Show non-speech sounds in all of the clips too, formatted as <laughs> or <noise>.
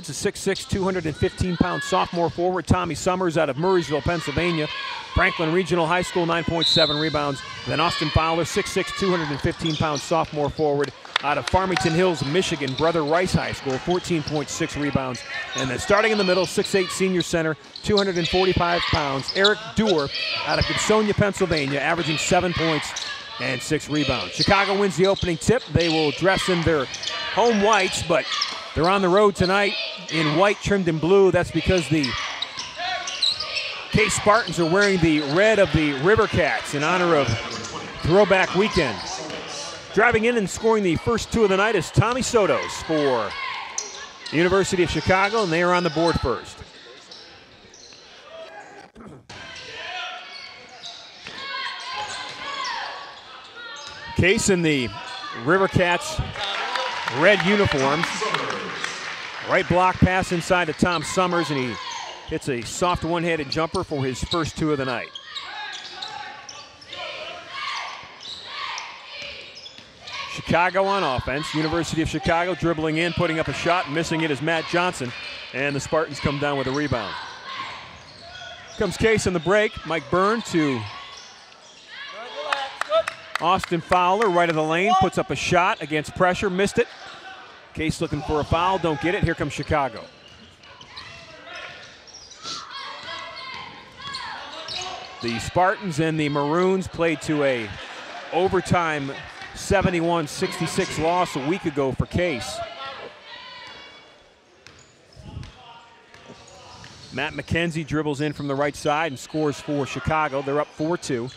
forwards, a 6'6", 215-pound sophomore forward, Tommy Summers out of Murrysville, Pennsylvania. Franklin Regional High School, 9.7 rebounds. Then Austin Fowler, 6'6", 215-pound sophomore forward out of Farmington Hills, Michigan, Brother Rice High School, 14.6 rebounds. And then starting in the middle, 6'8 senior center, 245 pounds, Eric Dewar out of Gibsonia, Pennsylvania, averaging seven points and six rebounds. Chicago wins the opening tip. They will dress in their home whites, but they're on the road tonight in white trimmed in blue. That's because the Case Spartans are wearing the red of the River Cats in honor of Throwback Weekend. Driving in and scoring the first two of the night is Tommy Sotos for University of Chicago, and they are on the board first. Case in the River Cats red uniforms. Right block pass inside to Tom Summers, and he hits a soft one-handed jumper for his first two of the night. Chicago on offense. University of Chicago dribbling in, putting up a shot, missing it is Matt Johnson, and the Spartans come down with a rebound. Comes Case in the break. Mike Byrne to Austin Fowler, right of the lane, puts up a shot against pressure, missed it. Case looking for a foul, don't get it. Here comes Chicago. The Spartans and the Maroons played to a overtime 71-66 loss a week ago for Case. Matt McKenzie dribbles in from the right side and scores for Chicago. They're up 4-2.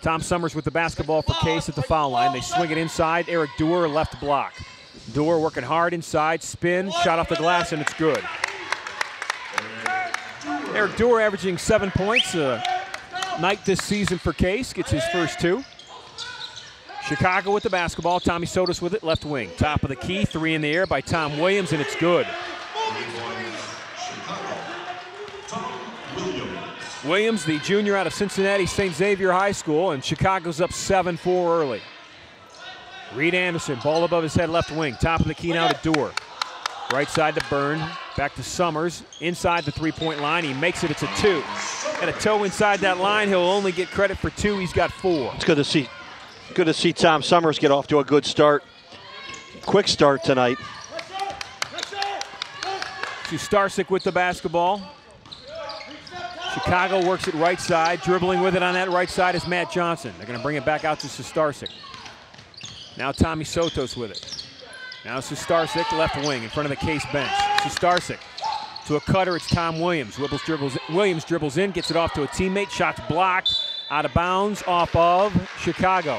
Tom Summers with the basketball for Case at the foul line. They swing it inside. Eric Dewar left block. Dewar working hard inside, spin, shot off the glass, and it's good. Eric Dewar averaging seven points a night this season for Case, gets his first two. Chicago with the basketball. Tommy Sotos with it, left wing. Top of the key, three in the air by Tom Williams, and it's good. Williams, the junior out of Cincinnati St. Xavier High School, and Chicago's up 7 4 early. Reed Anderson, ball above his head, left wing. Top of the key now to Dewar. Right side to Byrne. Back to Summers. Inside the three point line. He makes it. It's a two. And a toe inside that line. He'll only get credit for two. He's got four. It's good to see. Good to see Tom Summers get off to a good start. Quick start tonight. To Starsick with the basketball. Chicago works it right side. Dribbling with it on that right side is Matt Johnson. They're going to bring it back out to Sustarsic. Now Tommy Sotos with it. Now Sustarsic, left wing, in front of the case bench. Sustarsic to a cutter, it's Tom Williams. Williams dribbles, Williams dribbles in, gets it off to a teammate. Shots blocked, out of bounds, off of Chicago.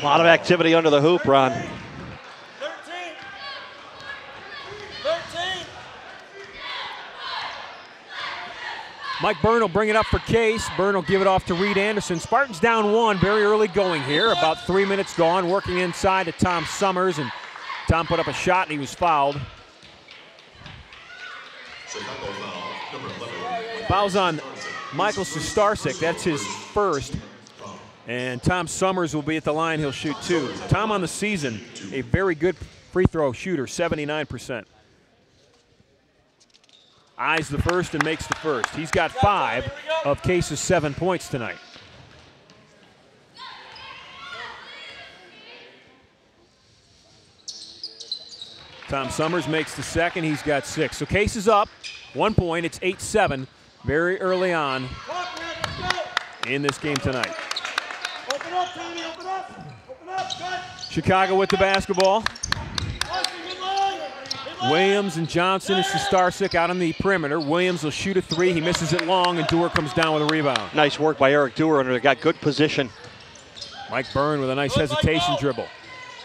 A lot of activity under the hoop, Ron. Mike Byrne will bring it up for Case. Byrne will give it off to Reed Anderson. Spartans down one, very early going here. About three minutes gone, working inside to Tom Summers, and Tom put up a shot and he was fouled. Fouls on Michael Sustarsic. That's his first. And Tom Summers will be at the line. He'll shoot two. Tom on the season, a very good free throw shooter, 79% eyes the first and makes the first. He's got five of Case's seven points tonight. Tom Summers makes the second. He's got six. So Case is up. One point. It's 8 7 very early on in this game tonight. Chicago with the basketball. Williams and Johnson and Starsick out on the perimeter. Williams will shoot a three. He misses it long, and Dewar comes down with a rebound. Nice work by Eric Dewar, and they got good position. Mike Byrne with a nice hesitation dribble.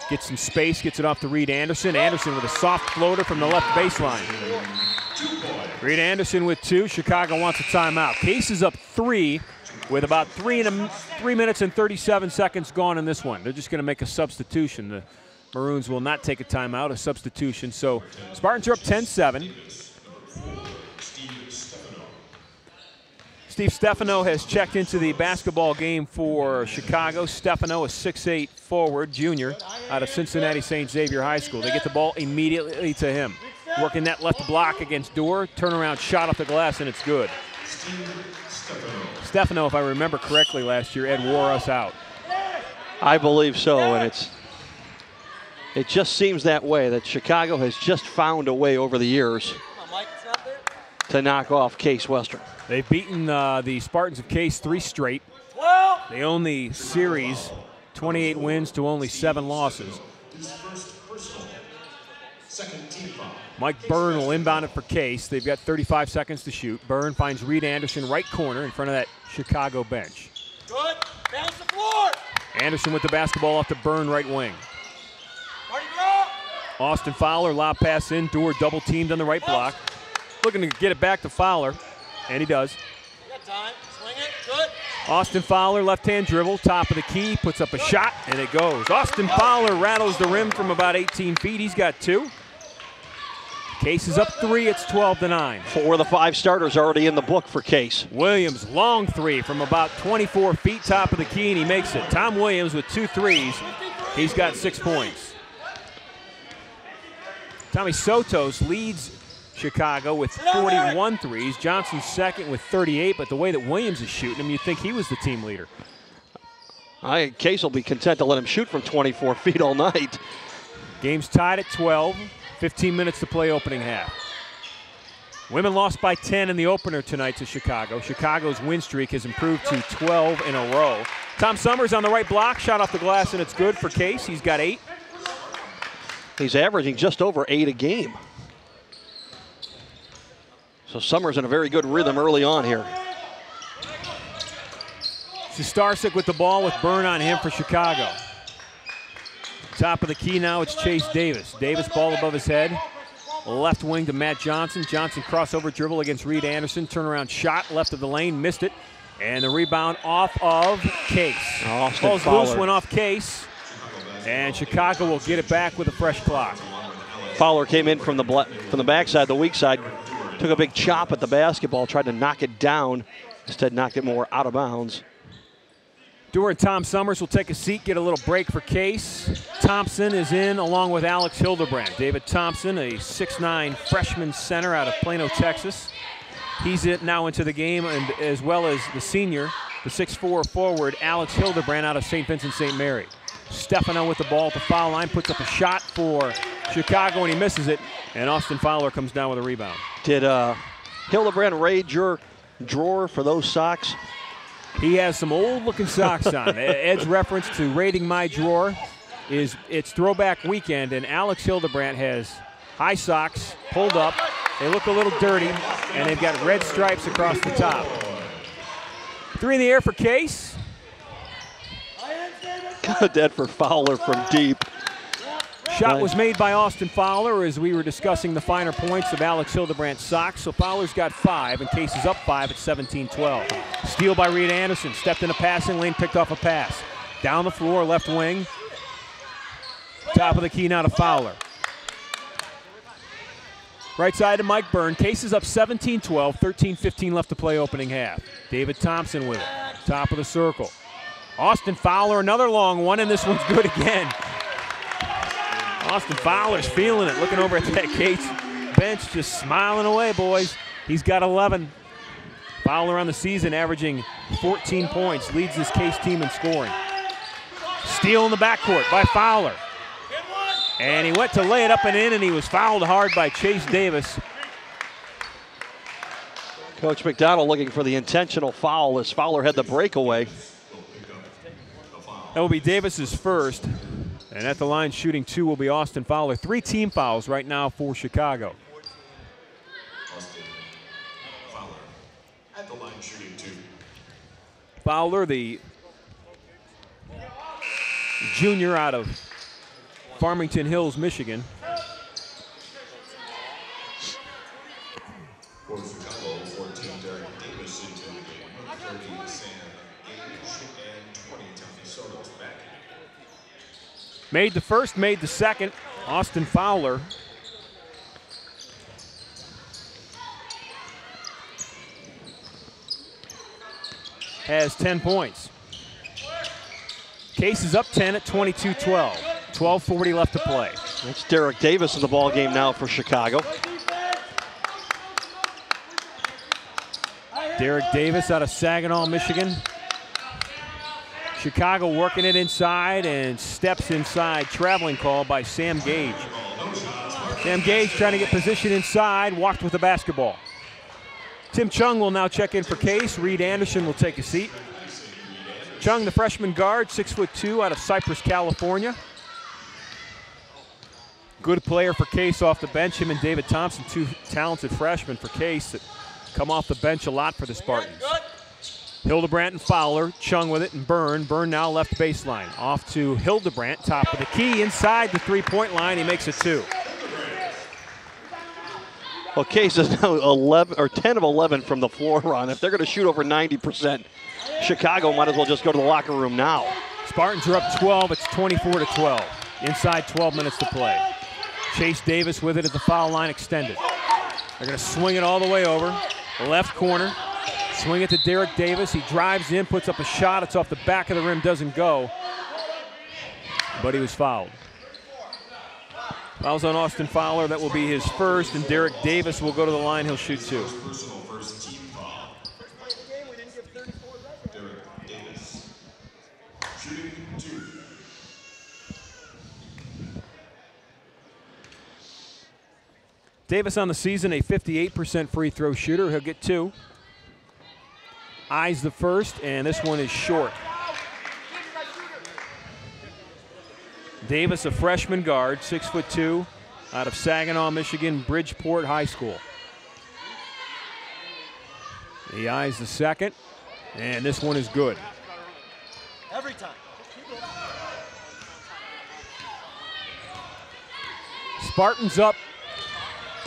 Gets some space, gets it off to Reed Anderson. Anderson with a soft floater from the left baseline. Reed Anderson with two. Chicago wants a timeout. Case is up three with about three, and a, three minutes and 37 seconds gone in this one. They're just going to make a substitution. The, Maroons will not take a timeout, a substitution. So Spartans are up 10 7. Steve Stefano has checked into the basketball game for Chicago. Stefano, a 6'8 forward, junior. out of Cincinnati St. Xavier High School. They get the ball immediately to him. Working that left block against Dorr, turnaround shot off the glass, and it's good. Stefano, if I remember correctly last year, Ed wore us out. I believe so, and it's it just seems that way that Chicago has just found a way over the years to knock off Case Western. They've beaten uh, the Spartans of Case three straight. They own the series, 28 wins to only seven losses. Mike Byrne will inbound it for Case. They've got 35 seconds to shoot. Byrne finds Reed Anderson right corner in front of that Chicago bench. Good. Bounce the floor. Anderson with the basketball off to Byrne right wing. Austin Fowler, lob pass in. Dewar double teamed on the right block. Looking to get it back to Fowler, and he does. Got time. Swing it. Good. Austin Fowler, left hand dribble, top of the key, puts up a shot, and it goes. Austin Fowler rattles the rim from about 18 feet. He's got two. Case is up three. It's 12 to 9. Four of the five starters already in the book for Case. Williams, long three from about 24 feet, top of the key, and he makes it. Tom Williams with two threes. He's got six points. Tommy Sotos leads Chicago with 41 threes. Johnson second with 38, but the way that Williams is shooting him, you'd think he was the team leader. I think Case will be content to let him shoot from 24 <laughs> feet all night. Game's tied at 12. 15 minutes to play opening half. Women lost by 10 in the opener tonight to Chicago. Chicago's win streak has improved to 12 in a row. Tom Summers on the right block, shot off the glass, and it's good for Case. He's got eight. He's averaging just over eight a game. So Summers in a very good rhythm early on here. Starsick with the ball with Byrne on him for Chicago. Top of the key now, it's Chase Davis. Davis ball above his head. Left wing to Matt Johnson. Johnson crossover dribble against Reed Anderson. Turnaround shot left of the lane, missed it. And the rebound off of Case. Austin Fowler. loose, went off Case. And Chicago will get it back with a fresh clock. Fowler came in from the from the backside, the weak side, took a big chop at the basketball, tried to knock it down. Instead, knocked it more out of bounds. Dewar and Tom Summers will take a seat, get a little break for Case. Thompson is in along with Alex Hildebrand. David Thompson, a 6'9 freshman center out of Plano, Texas. He's in now into the game, and as well as the senior, the 6'4 forward, Alex Hildebrand out of St. Vincent St. Mary. Stefano with the ball at the foul line, puts up a shot for Chicago, and he misses it. And Austin Fowler comes down with a rebound. Did uh, Hildebrand raid your drawer for those socks? He has some old looking socks on. <laughs> Ed's reference to raiding my drawer is it's throwback weekend, and Alex Hildebrandt has high socks pulled up. They look a little dirty, and they've got red stripes across the top. Three in the air for Case. Dead for Fowler from deep. Shot was made by Austin Fowler as we were discussing the finer points of Alex Hildebrandt's socks. So Fowler's got five, and Case is up five at 17 12. Steal by Reed Anderson. Stepped in a passing lane, picked off a pass. Down the floor, left wing. Top of the key now to Fowler. Right side to Mike Byrne. Case is up 17 12, 13 15 left to play opening half. David Thompson with it. Top of the circle. Austin Fowler, another long one, and this one's good again. Austin Fowler's feeling it, looking over at that Case bench, just smiling away, boys. He's got 11. Fowler on the season averaging 14 points, leads this Case team in scoring. Steal in the backcourt by Fowler. And he went to lay it up and in, and he was fouled hard by Chase Davis. Coach McDonald looking for the intentional foul as Fowler had the breakaway. That will be Davis's first. And at the line shooting two will be Austin Fowler. Three team fouls right now for Chicago. At the line shooting two. Fowler, the junior out of Farmington Hills, Michigan. For Chicago, 14 Derek Davis into the game, 30 Sam Gage, and 20 Tommy Sotos back. Made the first, made the second. Austin Fowler. Has 10 points. Case is up 10 at 22 12. 12:40 left to play. It's Derek Davis in the ball game now for Chicago. Derek Davis out of Saginaw, Michigan. Chicago working it inside and steps inside. Traveling call by Sam Gage. Sam Gage trying to get position inside, walked with the basketball. Tim Chung will now check in for Case. Reed Anderson will take a seat. Chung, the freshman guard, six foot two, out of Cypress, California. Good player for Case off the bench. Him and David Thompson, two talented freshmen for Case that come off the bench a lot for the Spartans. Hildebrandt and Fowler, Chung with it, and Byrne. Byrne now left baseline. Off to Hildebrandt, top of the key, inside the three-point line. He makes it two. Well, Case is now 11 or 10 of 11 from the floor run. If they're going to shoot over 90%, Chicago might as well just go to the locker room now. Spartans are up 12. It's 24 to 12. Inside 12 minutes to play. Chase Davis with it at the foul line extended. They're going to swing it all the way over. Left corner. Swing it to Derek Davis. He drives in, puts up a shot. It's off the back of the rim, doesn't go. But he was fouled. Fouls on Austin Fowler. That will be his first, and Derek Davis will go to the line. He'll shoot two. Davis on the season, a 58% free throw shooter. He'll get two. Eyes the first, and this one is short. Davis, a freshman guard, six foot two, out of Saginaw, Michigan, Bridgeport High School. He eyes the second, and this one is good. Every time. Spartans up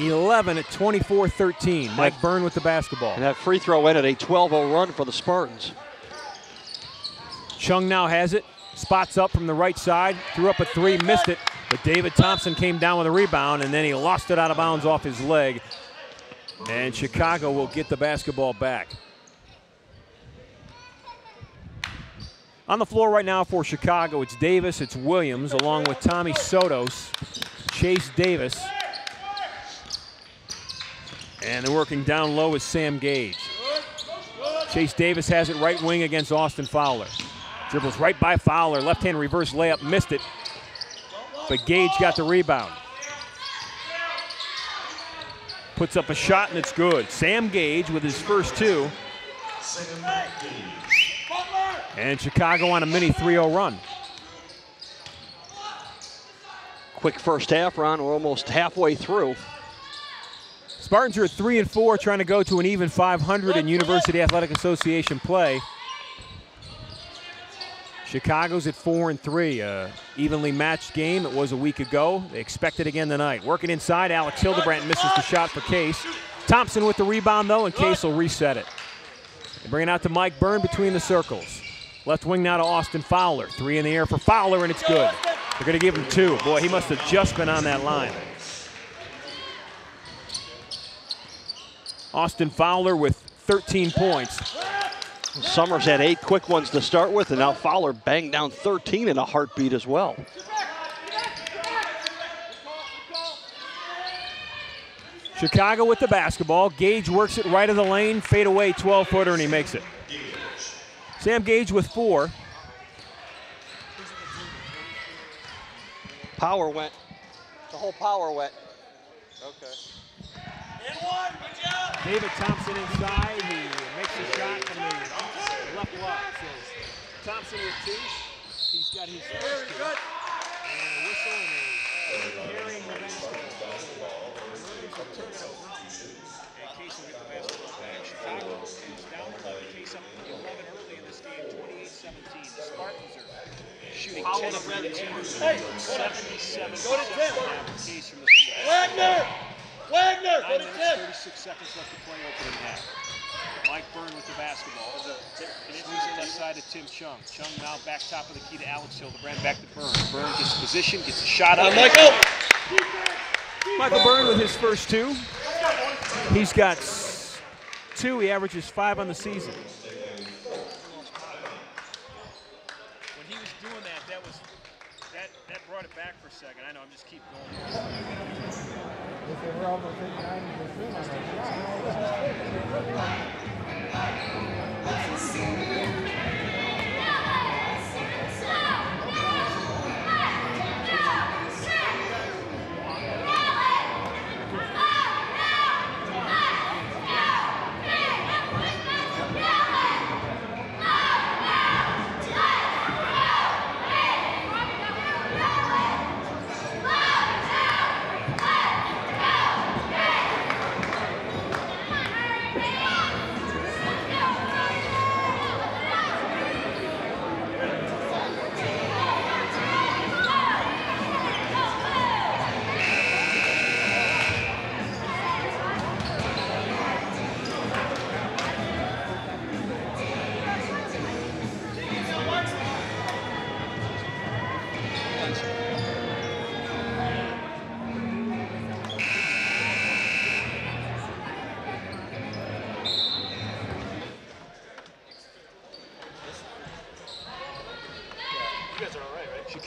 11 at 24 13. Mike Byrne with the basketball. And that free throw ended a 12 0 run for the Spartans. Chung now has it. Spots up from the right side. Threw up a three, missed it. But David Thompson came down with a rebound, and then he lost it out of bounds off his leg. And Chicago will get the basketball back. On the floor right now for Chicago, it's Davis, it's Williams, along with Tommy Sotos, Chase Davis. And they're working down low with Sam Gage. Chase Davis has it right wing against Austin Fowler. Dribbles right by Fowler. Left hand reverse layup, missed it. But Gage got the rebound. Puts up a shot and it's good. Sam Gage with his first two. And Chicago on a mini 3 0 run. Quick first half, Ron. We're almost halfway through. Spartans are at 3 and 4, trying to go to an even 500 in University Athletic Association play. Chicago's at 4 and 3. A evenly matched game. It was a week ago. They expect it again tonight. Working inside, Alex Hildebrandt misses the shot for Case. Thompson with the rebound, though, and Case will reset it. They bring it out to Mike Byrne between the circles. Left wing now to Austin Fowler. Three in the air for Fowler, and it's good. They're going to give him two. Boy, he must have just been on that line. Austin Fowler with 13 points. Summers had eight quick ones to start with, and now Fowler banged down 13 in a heartbeat as well. Chicago with the basketball. Gage works it right of the lane, fade away 12 footer, and he makes it. Sam Gage with four. Power went. The whole power went. Okay. And one. Good job. David Thompson inside. He makes a shot from the left block. So Thompson with two. He's got his first two. Good. And whistle and carrying the basketball. And Case will get the basketball back. Chicago is down 11. Case up 11 early in this game, 28-17. The Spartans are shooting 10 of 13. 77 Go to Tim. Case from the field. Wagner. Wagner. Nine minutes, 36 seconds left to play opening half. Mike Byrne with the basketball. Squeeze it inside to Tim Chung. Chung now back top of the key to Alex Hildebrandt. Back to Byrne. Byrne gets position, gets a shot up. Uh, Michael. Michael Byrne with his first two. He's got two. He averages five on the season. When he was doing that, that was that that brought brought it back for a second. I know, I'm just keep going. They were over 59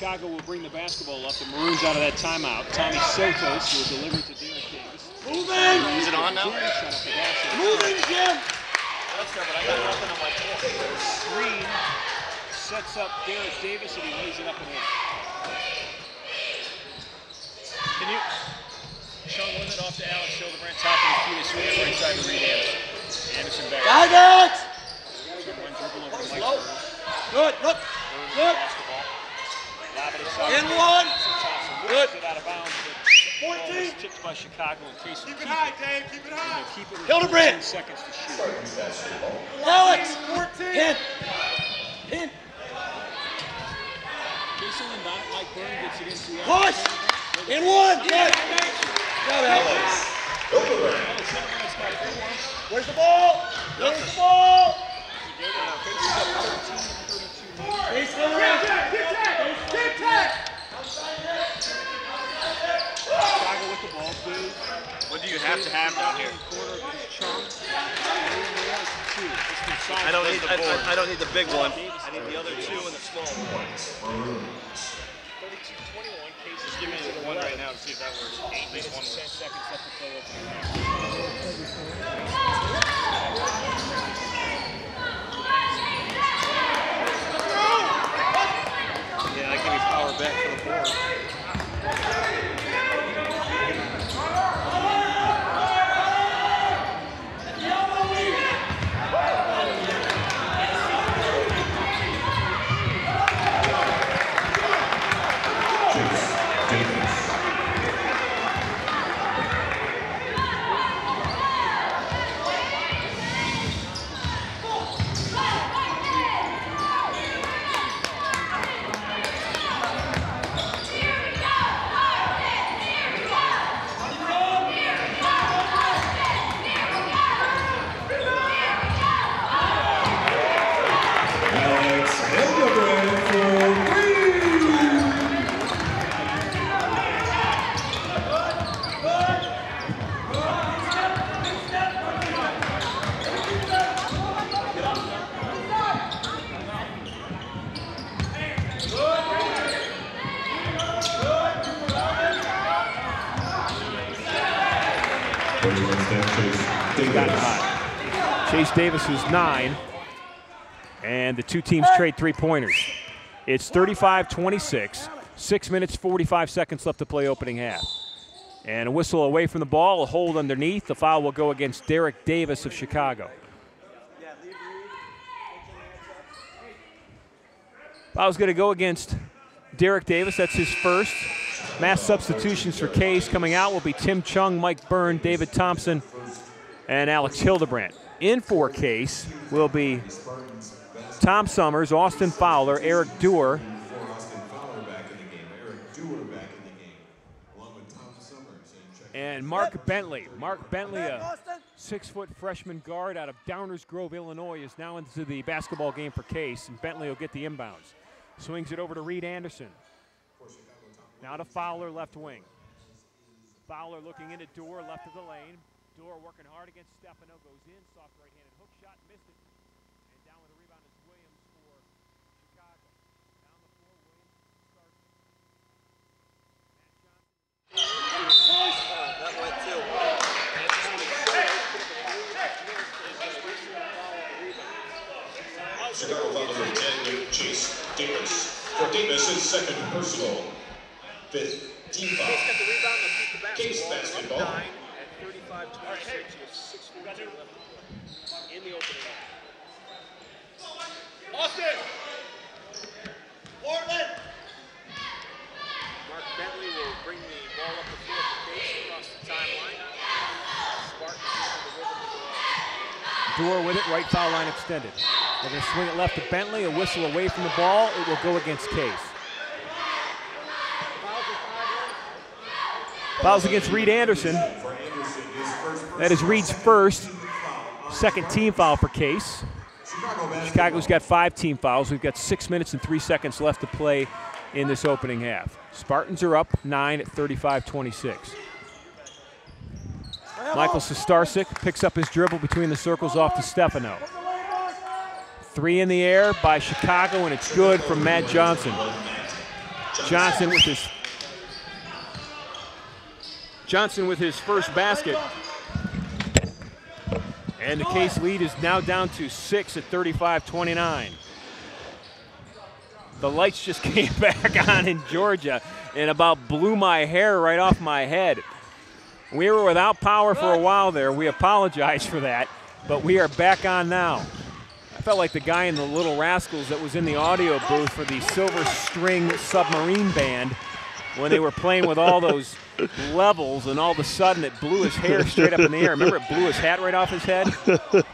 Chicago will bring the basketball up. The Maroons out of that timeout. Tommy Sotos will deliver to Derek Davis. Moving! Is it on now? Shut up the basket. Moving, Jim! Screen sets up Derek Davis and he lays it up and in. Can you, Sean, win it off to Alex Hildebrand, top of the key to swing it right side to Reed Anderson. Anderson back. Got it! One dribble over Mike Slow. Good, look, Burns look. basketball. Lob it inside. In one. Good. whips it out of bounds. but the ball was 14. tipped by Chicago in case Keep keep it high, Dave, keep it high. keep it Hildebrand. seconds to shoot. Alex, 14. Pin. Pin. Jason Lindott, Mike Byrne gets it into Push. In one. Good. Go, Alex. Alex Hildebrand's got four. Where's the ball? Where's the ball? He's going around. Chicago with. Big. What do you have to have down here? Corner of his chunk. I don't need I, I, I don't need the big one. I need the other two and the small one. 32-21. Case Just give me the one right now to see if that works. At least one 10 seconds left to play. Open. Yeah, that give me power back for the board. Davis is nine. And the two teams trade three pointers. It's 35 26. Six minutes, 45 seconds left to play opening half. And a whistle away from the ball, a hold underneath. The foul will go against Derek Davis of Chicago. Foul's going to go against Derek Davis. That's his first. Mass substitutions for Case coming out will be Tim Chung, Mike Byrne, David Thompson, and Alex Hildebrand. In for Case will be Tom Summers, Austin Fowler, Eric Dewar, and Mark Bentley. Mark Bentley, a six foot freshman guard out of Downers Grove, Illinois, is now into the basketball game for Case, and Bentley will get the inbounds. Swings it over to Reed Anderson. Now to Fowler, left wing. Fowler looking into Dewar, left of the lane. Dora working hard against Stefano, goes in, soft right-handed hook shot, missed it. And down with a rebound is Williams for Chicago. Down the floor, Williams starts. Matt Johnson. That went too. Chicago foul number 10, Chase Davis. For Davis, his second personal. Fifth, team foul. Kings basketball. 35 26 with 6.14 left to play in the opening. Austin! Portland! Mark Bentley will bring the ball up the field for Case across the timeline. Spartans. Door with it, right foul line extended. They're going to swing it left to Bentley, a whistle away from the ball. It will go against Case. Fouls against Reed Anderson. That is Reed's first, second team foul for Case. Chicago's got five team fouls. We've got six minutes and three seconds left to play in this opening half. Spartans are up nine at 35 26. Michael Sustarsic picks up his dribble between the circles off to Stefano. Three in the air by Chicago, and it's good from Matt Johnson. Johnson with his Johnson with his first basket. And the Case lead is now down to six at 35-29. The lights just <laughs> came back on in Georgia and about blew my hair right off my head. We were without power for a while there. We apologize for that, but we are back on now. I felt like the guy in the Little Rascals that was in the audio booth for the Silver String Submarine Band when they were playing with all those levels, and all of a sudden it blew his hair straight up in the air. Remember, it blew his hat right off his head?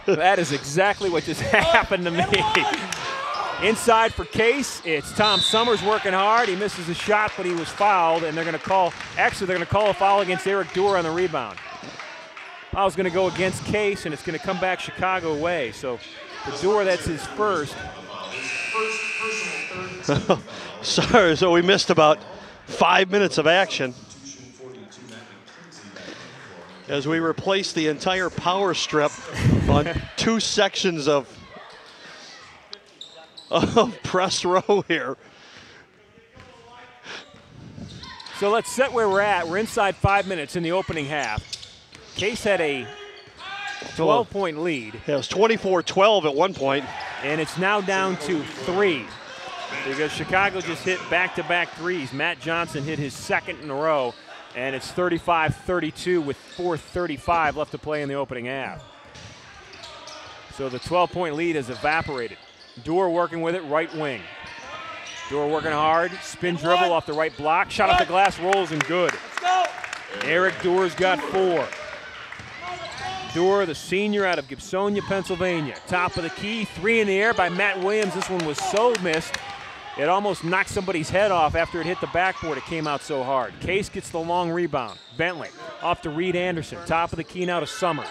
that is exactly what just <laughs> happened to me. Inside for Case, it's Tom Summers working hard. He misses a shot, but he was fouled, and they're going to call. Actually, they're going to call a foul against Eric Doer on the rebound. Foul's going to go against Case, and it's going to come back Chicago way. So for Doer, that's his first. <laughs> Sorry, so we missed about five minutes of action as we replace the entire power strip on two sections of, of press row here. So let's set where we're at. We're inside five minutes in the opening half. Case had a 12 point lead, Yeah, it was 24-12 at one point. and it's now down to three because Chicago just hit back to back threes. Matt Johnson hit his second in a row, and it's 35 32 with 4.35 left to play in the opening half. So the 12 point lead has evaporated. Doer working with it, right wing. Doer working hard, spin dribble off the right block, shot off the glass, rolls and good. Eric Doer's got four. Doer, the senior out of Gibsonia, Pennsylvania. Top of the key, three in the air by Matt Williams. This one was so missed, it almost knocked somebody's head off after it hit the backboard. It came out so hard. Case gets the long rebound. Bentley off to Reed Anderson. Top of the key now to Summers.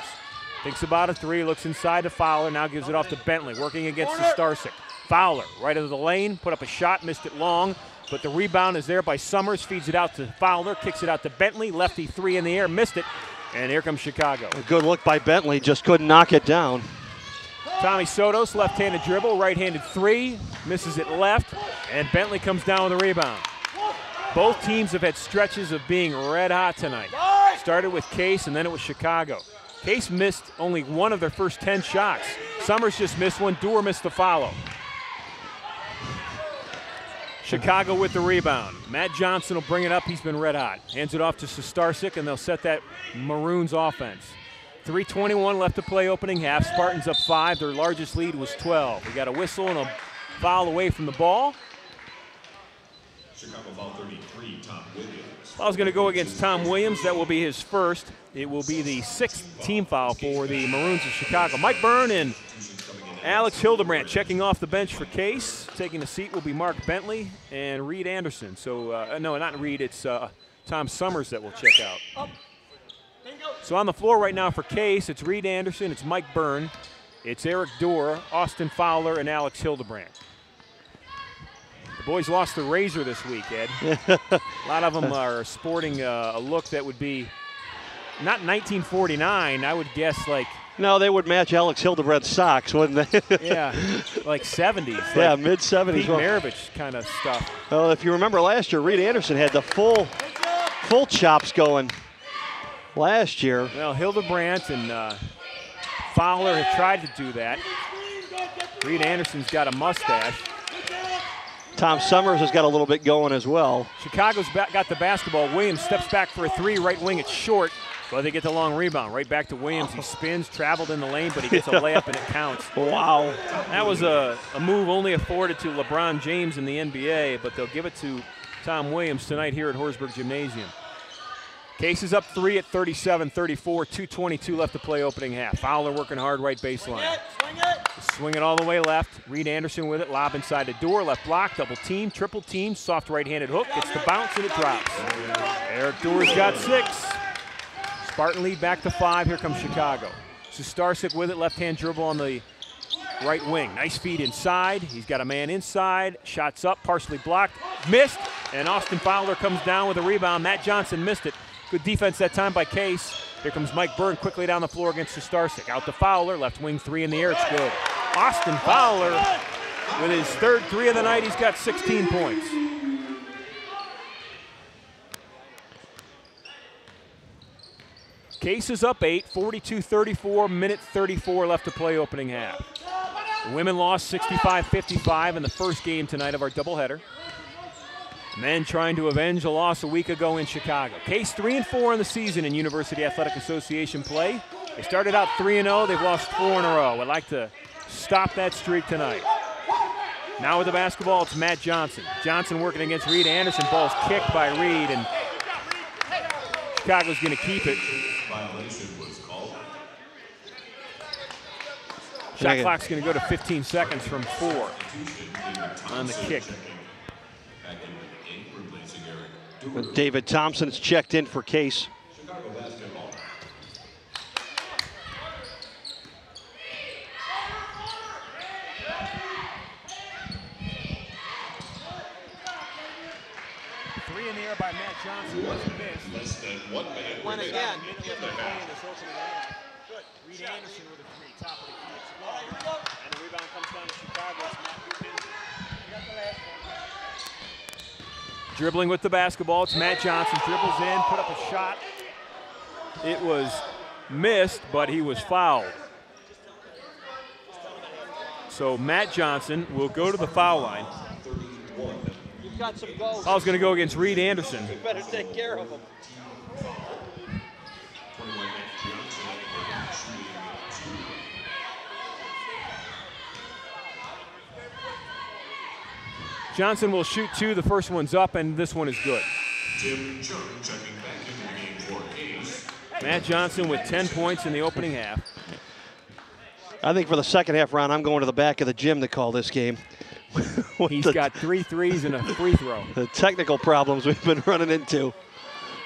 Thinks about a three, looks inside to Fowler, now gives it off to Bentley, working against the Starsick. Fowler, right into the lane, put up a shot, missed it long, but the rebound is there by Summers, feeds it out to Fowler, kicks it out to Bentley, lefty three in the air, missed it, and here comes Chicago. A good look by Bentley, just couldn't knock it down. Tommy Sotos, left-handed dribble, right-handed three, misses it left, and Bentley comes down with a rebound. Both teams have had stretches of being red hot tonight. Started with Case, and then it was Chicago. Case missed only one of their first 10 shots. Summers just missed one. Doer missed the follow. Chicago with the rebound. Matt Johnson will bring it up. He's been red hot. Hands it off to Sustarsic, and they'll set that Maroons offense. 321 left to play opening half. Spartans up five. Their largest lead was 12. We got a whistle and a foul away from the ball. Chicago foul 33, Tom Williams. Foul's going to go against Tom Williams. That will be his first. It will be the sixth team foul for the Maroons of Chicago. Mike Byrne and Alex Hildebrandt checking off the bench for Case. Taking the seat will be Mark Bentley and Reed Anderson. So, uh, no, not Reed. It's uh, Tom Summers that will check out. So on the floor right now for Case, it's Reed Anderson, it's Mike Byrne, it's Eric Dorr, Austin Fowler, and Alex Hildebrandt. The boys lost the razor this week, Ed. <laughs> a lot of them <laughs> are sporting uh, a look that would be not 1949. I would guess like No, they would match Alex Hildebrandt's socks, wouldn't they? <laughs> yeah, like 70s. yeah, mid 70s. Pete Well, Maravich kind of stuff. well, if you remember last year, Reed Anderson had the full, full chops going last year. Well, Hildebrandt and uh, Fowler have tried to do that. Reed Anderson's got a mustache. Tom Summers has got a little bit going as well. Chicago's got the basketball. Williams steps back for a three, right wing. It's short, but they get the long rebound. Right back to Williams. He spins, traveled in the lane, but he gets a <laughs> layup and it counts. Wow. That was a, a move only afforded to LeBron James in the NBA, but they'll give it to Tom Williams tonight here at Horsburgh Gymnasium. Case is up three at 37 34, 222 left to play opening half. Fowler working hard right baseline. Swing it swing it all the way left. Reed Anderson with it. Lob inside the door. Left block. Double team. Triple team. Soft right handed hook. Gets the bounce and it drops. Eric Doer's got six. Spartan lead back to five. Here comes Chicago. Sustarsic with it. Left hand dribble on the right wing. Nice feed inside. He's got a man inside. Shots up. Partially blocked. Missed. And Austin Fowler comes down with a rebound. Matt Johnson missed it. Good defense that time by Case. Here comes Mike Byrne quickly down the floor against Sustarsic. Out to Fowler. Left wing three in the air. It's good. Austin Fowler with his third three of the night. He's got 16 points. Case is up eight, 42 34, minute 34 left to play opening half. The women lost 65 55 in the first game tonight of our doubleheader. Men trying to avenge a loss a week ago in Chicago. Case 3 and 4 in the season in University Athletic Association play. They started out 3 and 0, they've lost 4 in a row. Would like to stop that streak tonight. Now with the basketball, it's Matt Johnson. Johnson working against Reed Anderson. Ball's kicked by Reed, and Chicago's going to keep it. Violation was called. Shot clock's going to go to 15 seconds from four on the kick. Back in the game, replacing Eric Dewar. David Thompson's checked in for Case. Three in the air by Matt Johnson wasn't missed. Less than one minute. One again. in Minute the left to play half. in this opening half. Good. Reed Anderson with a three, top of the key. It's long. And the rebound comes down to Chicago. It's Matt Newton. Dribbling with the basketball, it's Matt Johnson. Dribbles in, put up a shot. It was missed, but he was fouled. So Matt Johnson will go to the foul line. You've got some goals. Foul's going to go against Reed Anderson. You better take care of them. 21 Johnson shooting two. Johnson will shoot two. The first one's up, and this one is good. Tim Chung checking back into the game for Case. Matt Johnson with 10 points in the opening half. I think for the second half round, I'm going to the back of the gym to call this game. <laughs> With He's the, got three threes and a free throw. <laughs> the technical problems we've been running into.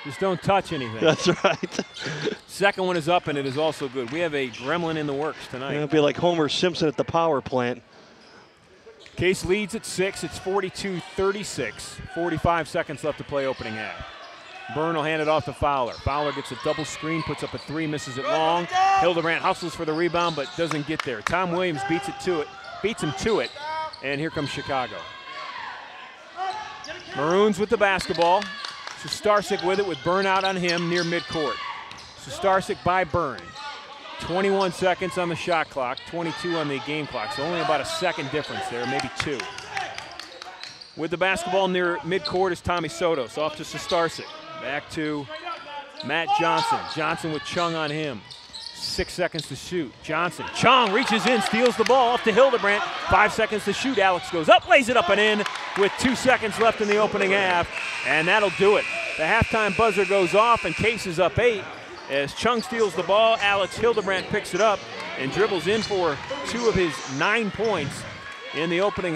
Just don't touch anything. That's right. <laughs> Second one is up, and it is also good. We have a gremlin in the works tonight. It'll be like Homer Simpson at the power plant. Case leads at six. It's 42 36. 45 seconds left to play opening half. Byrne will hand it off to Fowler. Fowler gets a double screen, puts up a three, misses it long. Hildebrand hustles for the rebound, but doesn't get there. Tom Williams beats it to it, beats him to it, and here comes Chicago. Maroons with the basketball. Sustarsic with it with Byrne out on him near midcourt. Sustarsic by Byrne. 21 seconds on the shot clock, 22 on the game clock, so only about a second difference there, maybe two. With the basketball near midcourt is Tommy Sotos, off to Sustarsic. Back to Matt Johnson. Johnson with Chung on him. Six seconds to shoot. Johnson. Chung reaches in, steals the ball off to Hildebrandt. Five seconds to shoot. Alex goes up, lays it up and in with two seconds left in the opening half, and that'll do it. The halftime buzzer goes off, and Case is up eight. As Chung steals the ball, Alex Hildebrandt picks it up and dribbles in for two of his nine points in the opening